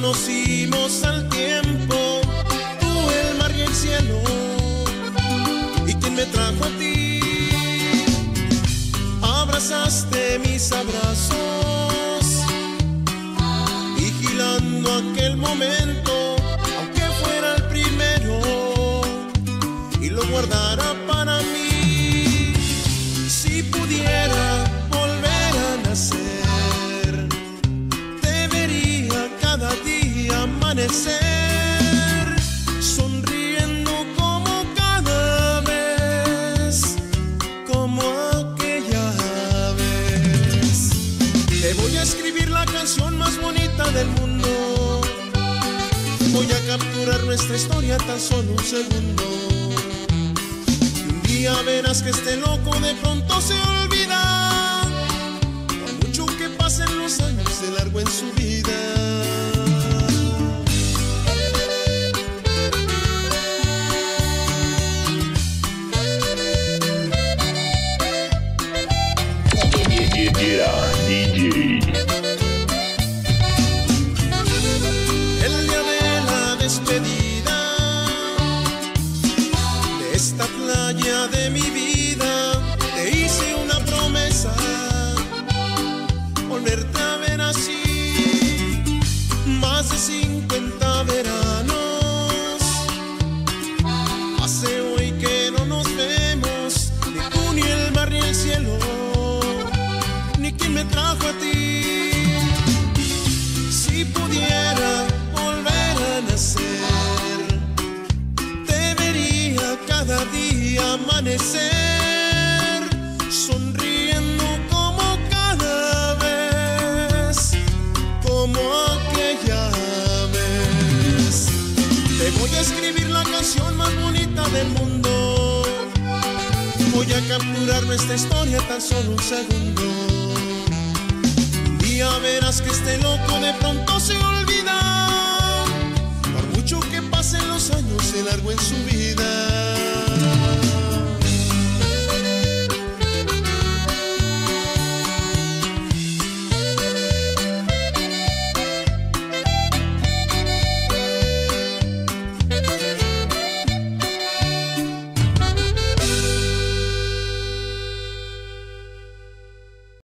conocimos al tiempo, tú el mar y el cielo, y quien me trajo a ti, abrazaste mis abrazos, vigilando aquel momento, aunque fuera el primero, y lo guardará para mí, si pudiera. amanecer, sonriendo como cada vez, como aquella vez. Te voy a escribir la canción más bonita del mundo. Voy a capturar nuestra historia tan solo un segundo. Y un día verás que este loco de pronto se olvida. Por mucho que pasen los años, de largo en su vida. El día de la despedida de esta playa de mi vida, te hice una promesa, volverte a ver así, más de 50 veranos. Hace hoy que no nos vemos, ni tú ni el mar ni el cielo, quien me trajo a ti. Si pudiera volver a nacer, te vería cada día amanecer, sonriendo como cada vez, como aquella vez. Te voy a escribir la canción más bonita del mundo. Voy a capturar nuestra historia tan solo un segundo. Día verás que este loco de pronto se olvida. Por mucho que pasen los años, se largo en su vida.